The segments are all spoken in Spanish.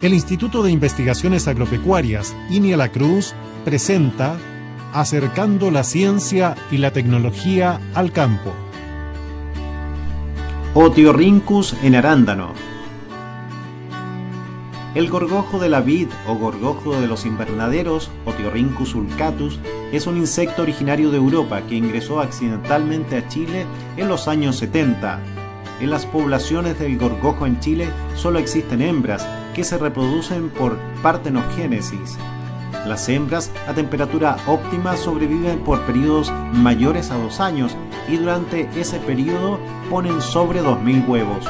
El Instituto de Investigaciones Agropecuarias, INIA La Cruz, presenta Acercando la ciencia y la tecnología al campo. Otiorhynchus en arándano. El gorgojo de la vid o gorgojo de los invernaderos, Otiorhynchus ulcatus, es un insecto originario de Europa que ingresó accidentalmente a Chile en los años 70. En las poblaciones del gorgojo en Chile solo existen hembras que se reproducen por partenogénesis. Las hembras a temperatura óptima sobreviven por periodos mayores a dos años y durante ese periodo ponen sobre 2.000 huevos.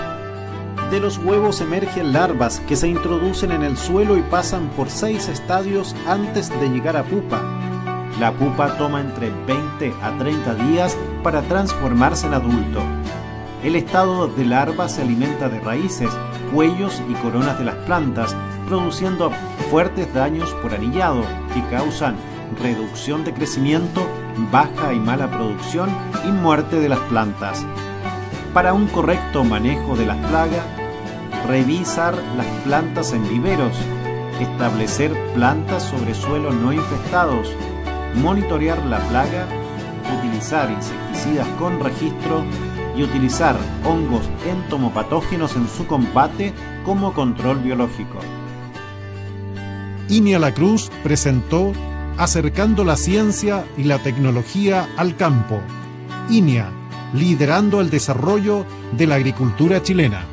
De los huevos emergen larvas que se introducen en el suelo y pasan por seis estadios antes de llegar a pupa. La pupa toma entre 20 a 30 días para transformarse en adulto. El estado de larva se alimenta de raíces, cuellos y coronas de las plantas, produciendo fuertes daños por anillado que causan reducción de crecimiento, baja y mala producción y muerte de las plantas. Para un correcto manejo de las plagas, revisar las plantas en viveros, establecer plantas sobre suelos no infestados, monitorear la plaga, utilizar insecticidas con registro y utilizar hongos entomopatógenos en su combate como control biológico. INIA La Cruz presentó Acercando la ciencia y la tecnología al campo. INIA, liderando el desarrollo de la agricultura chilena.